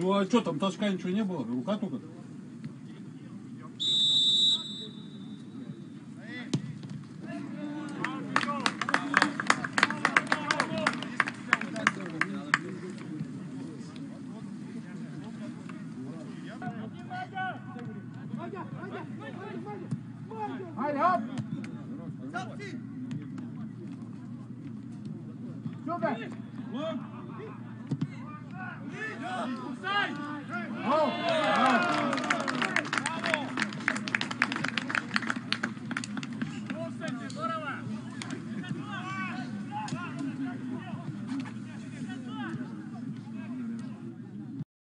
Ну а что, там тоска ничего не было? Рука только? -то. Look! Oh.